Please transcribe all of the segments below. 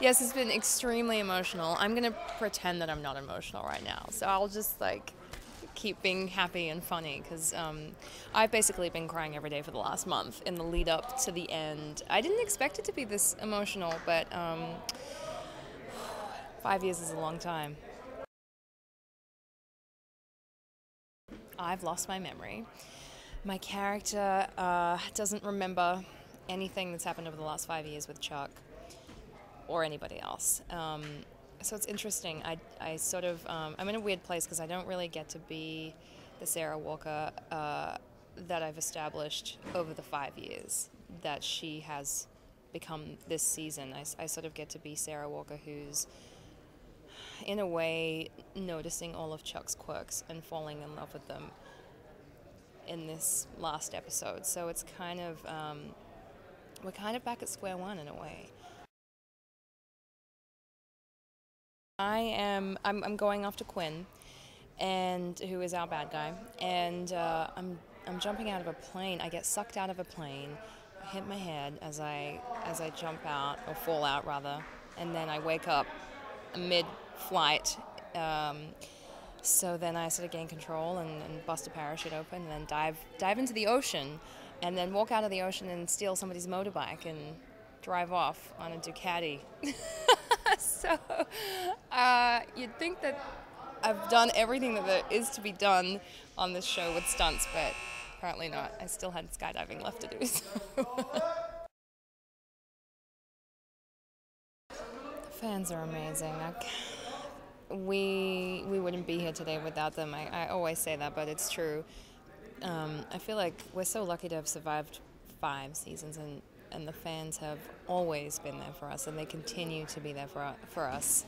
Yes, it's been extremely emotional. I'm gonna pretend that I'm not emotional right now, so I'll just like keep being happy and funny because um, I've basically been crying every day for the last month in the lead up to the end. I didn't expect it to be this emotional, but um, five years is a long time. I've lost my memory. My character uh, doesn't remember anything that's happened over the last five years with Chuck or anybody else. Um, so it's interesting. I, I sort of, um, I'm in a weird place because I don't really get to be the Sarah Walker uh, that I've established over the five years that she has become this season. I, I sort of get to be Sarah Walker who's, in a way, noticing all of Chuck's quirks and falling in love with them in this last episode. So it's kind of, um, we're kind of back at square one in a way. I am. I'm, I'm going after Quinn, and who is our bad guy. And uh, I'm I'm jumping out of a plane. I get sucked out of a plane. I hit my head as I as I jump out or fall out rather, and then I wake up mid-flight. Um, so then I sort of gain control and, and bust a parachute open, and then dive dive into the ocean, and then walk out of the ocean and steal somebody's motorbike and drive off on a Ducati. so uh, you'd think that I've done everything that there is to be done on this show with stunts, but apparently not. I still had skydiving left to do. So. the fans are amazing. I, we we wouldn't be here today without them. I, I always say that, but it's true. Um, I feel like we're so lucky to have survived five seasons and and the fans have always been there for us, and they continue to be there for, for us.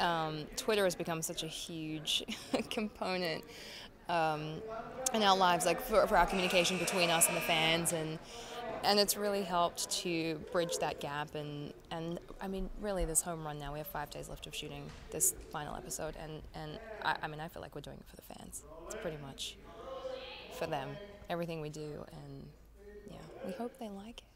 Um, Twitter has become such a huge component um, in our lives, like for, for, our communication between us and the fans, and and it's really helped to bridge that gap. And and I mean, really, this home run now. We have five days left of shooting this final episode, and and I, I mean, I feel like we're doing it for the fans. It's pretty much for them, everything we do, and yeah, we hope they like it.